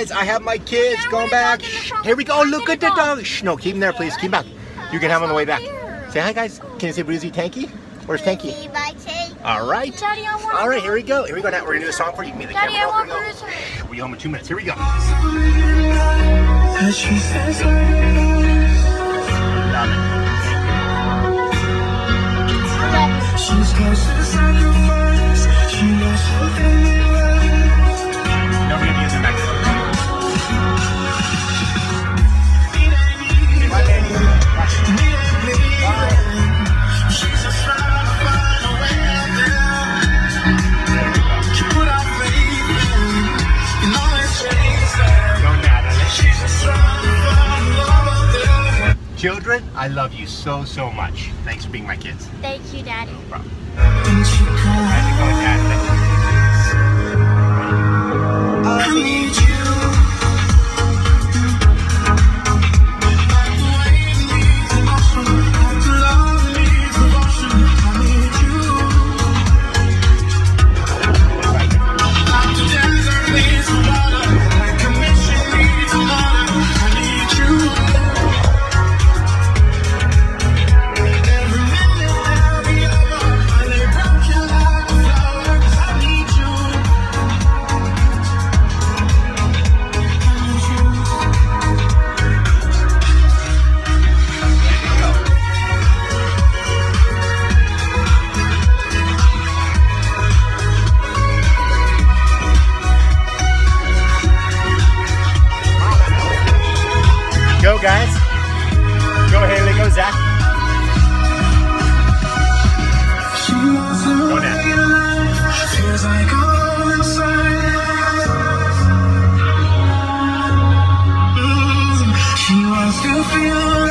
guys, I have my kids Yeah, going back. Here we go. Look at the from- dog. Shh, no, keep him there, please. Keep him back. You can have him on the way back. Say hi, guys. Can you say Breezy Tanky? Where's Tanky? All right. Daddy, I want All right, here we go. Here we go. Now we're gonna do a song for you. Give me the Daddy, I camera. want Go, go, go. Bruiser. We'll be home in two minutes. Here we go. Children, I love you so, so much. Thanks for being my kids. Thank you, Daddy. No problem. Go, Haley. Go, Zach. She wants to feel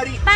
everybody.